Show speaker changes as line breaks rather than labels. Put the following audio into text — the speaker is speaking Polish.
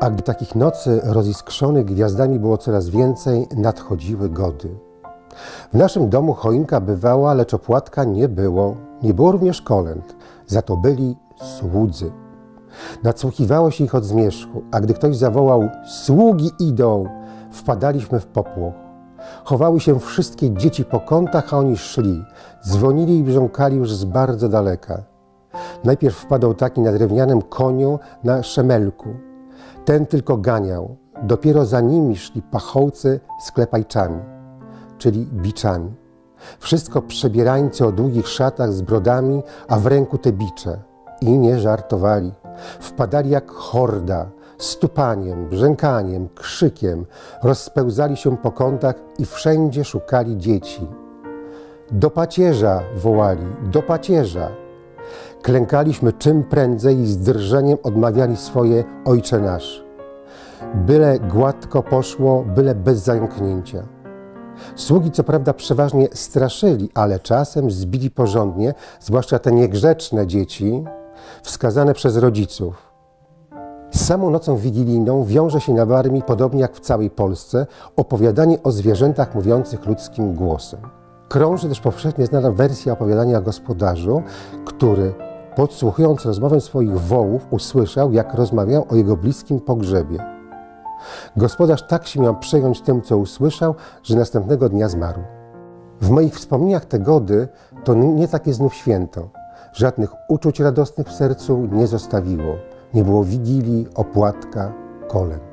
A gdy takich nocy roziskrzonych gwiazdami było coraz więcej, nadchodziły gody. W naszym domu choinka bywała, lecz opłatka nie było. Nie było również kolęd, za to byli słudzy. Nadsłuchiwało się ich od zmierzchu, a gdy ktoś zawołał sługi idą, wpadaliśmy w popłoch. Chowały się wszystkie dzieci po kątach, a oni szli. Dzwonili i brząkali już z bardzo daleka. Najpierw wpadał taki na drewnianym koniu na szemelku. Ten tylko ganiał. Dopiero za nimi szli pachołcy z klepajczami, czyli biczami. Wszystko przebierańcy o długich szatach z brodami, a w ręku te bicze. I nie żartowali. Wpadali jak horda, stupaniem, brzękaniem, krzykiem, rozpełzali się po kątach i wszędzie szukali dzieci. Do pacierza wołali, do pacierza. Klękaliśmy czym prędzej i z drżeniem odmawiali swoje Ojcze nasz. Byle gładko poszło, byle bez zająknięcia. Sługi co prawda przeważnie straszyli, ale czasem zbili porządnie, zwłaszcza te niegrzeczne dzieci, wskazane przez rodziców. Z samą nocą wigilijną wiąże się na Warmii, podobnie jak w całej Polsce, opowiadanie o zwierzętach mówiących ludzkim głosem. Krąży też powszechnie znana wersja opowiadania o gospodarzu, który podsłuchując rozmowę swoich wołów usłyszał, jak rozmawiał o jego bliskim pogrzebie. Gospodarz tak się miał przejąć tym, co usłyszał, że następnego dnia zmarł. W moich wspomnieniach te gody to nie takie znów święto. Żadnych uczuć radosnych w sercu nie zostawiło. Nie było wigilii, opłatka, kolęd.